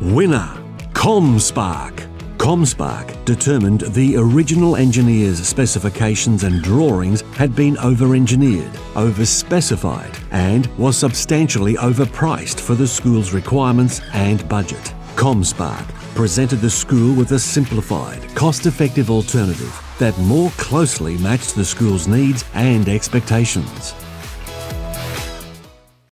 Winner ComSpark. ComSpark determined the original engineer's specifications and drawings had been over engineered, over specified, and was substantially overpriced for the school's requirements and budget. ComSpark presented the school with a simplified, cost effective alternative that more closely matched the school's needs and expectations.